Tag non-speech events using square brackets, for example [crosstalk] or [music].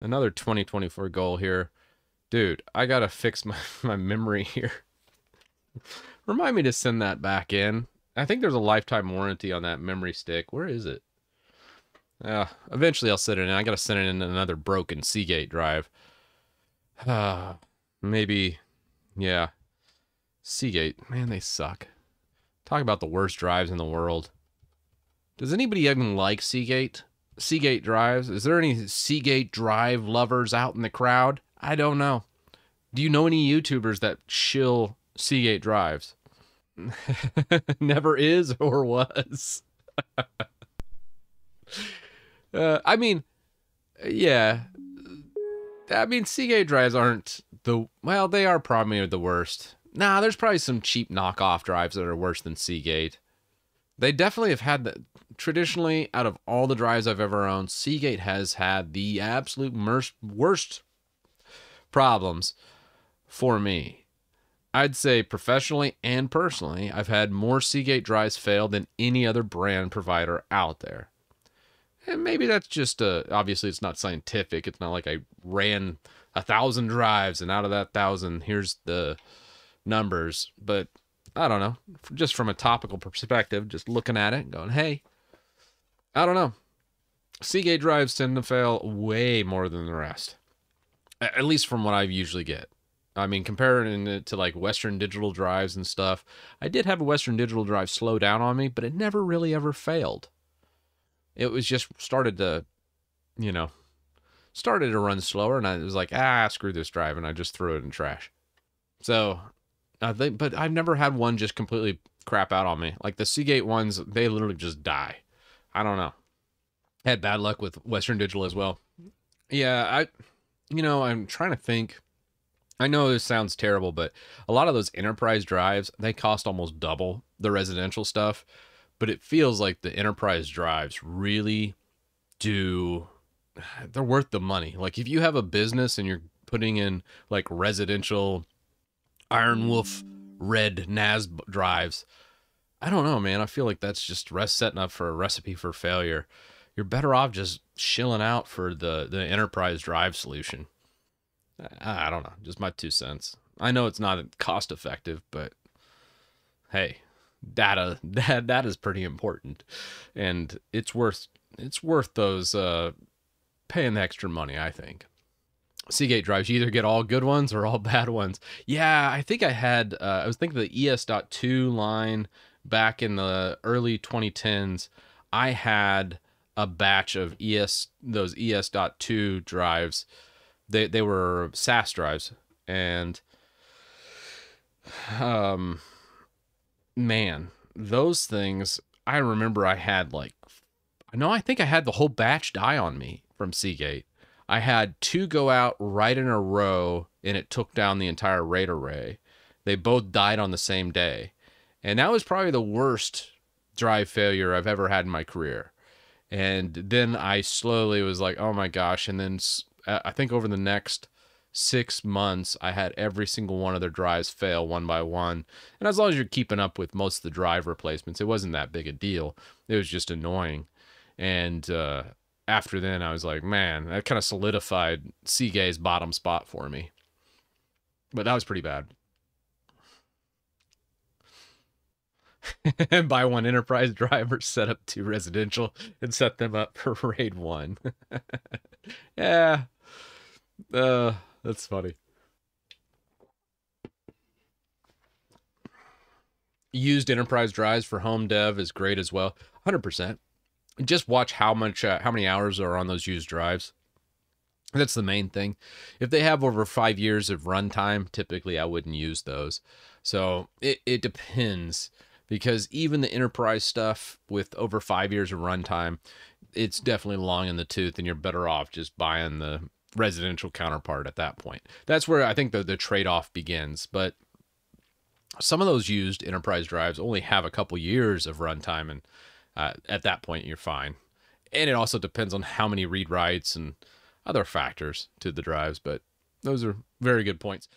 Another 2024 goal here. Dude, I gotta fix [laughs] my, my memory here. Remind me to send that back in. I think there's a lifetime warranty on that memory stick. Where is it? Uh, eventually I'll send it in. I gotta send it in another broken Seagate drive. Uh, [sighs] maybe, yeah. Seagate, man, they suck. Talk about the worst drives in the world. Does anybody even like Seagate? Seagate drives? Is there any Seagate drive lovers out in the crowd? I don't know. Do you know any YouTubers that shill Seagate drives? [laughs] Never is or was. [laughs] uh, I mean, yeah. I mean, Seagate drives aren't the well, they are probably the worst. Nah, there's probably some cheap knockoff drives that are worse than Seagate. They definitely have had the traditionally out of all the drives I've ever owned, Seagate has had the absolute worst problems for me. I'd say professionally and personally, I've had more Seagate drives fail than any other brand provider out there. And maybe that's just uh, obviously it's not scientific. It's not like I ran a thousand drives and out of that thousand, here's the numbers. But I don't know. Just from a topical perspective, just looking at it, going, hey, I don't know. Seagate drives tend to fail way more than the rest, at least from what I usually get. I mean, comparing it to like Western Digital drives and stuff, I did have a Western Digital drive slow down on me, but it never really ever failed. It was just started to, you know, started to run slower, and I was like, ah, screw this drive, and I just threw it in trash. So, But I've never had one just completely crap out on me. Like the Seagate ones, they literally just die. I don't know. Had bad luck with Western Digital as well. Yeah, I, you know, I'm trying to think. I know this sounds terrible, but a lot of those enterprise drives, they cost almost double the residential stuff. But it feels like the enterprise drives really do, they're worth the money. Like if you have a business and you're putting in like residential Iron Wolf red NAS drives, I don't know, man. I feel like that's just rest setting up for a recipe for failure. You're better off just shilling out for the the enterprise drive solution. I, I don't know, just my two cents. I know it's not cost effective, but hey, data [laughs] that that is pretty important, and it's worth it's worth those uh, paying the extra money. I think. Seagate drives, you either get all good ones or all [laughs] bad ones. Yeah, I think I had, uh, I was thinking the ES.2 line back in the early 2010s, I had a batch of ES those ES.2 drives. They they were SAS drives and um man, those things I remember I had like I know I think I had the whole batch die on me from Seagate. I had two go out right in a row and it took down the entire RAID array. They both died on the same day. And that was probably the worst drive failure I've ever had in my career. And then I slowly was like, oh my gosh. And then I think over the next six months, I had every single one of their drives fail one by one. And as long as you're keeping up with most of the drive replacements, it wasn't that big a deal. It was just annoying. And uh, after then, I was like, man, that kind of solidified Seagate's bottom spot for me. But that was pretty bad. and [laughs] buy one enterprise driver, [laughs] set up two residential, and set them up [laughs] for raid one. yeah. Uh, that's funny. Used enterprise drives for home dev is great as well. 100%. Just watch how much, uh, how many hours are on those used drives. That's the main thing. If they have over five years of runtime, typically I wouldn't use those. So it, it depends because even the enterprise stuff with over five years of runtime, it's definitely long in the tooth, and you're better off just buying the residential counterpart at that point. That's where I think the, the trade off begins. But some of those used enterprise drives only have a couple years of runtime, and uh, at that point, you're fine. And it also depends on how many read writes and other factors to the drives, but those are very good points.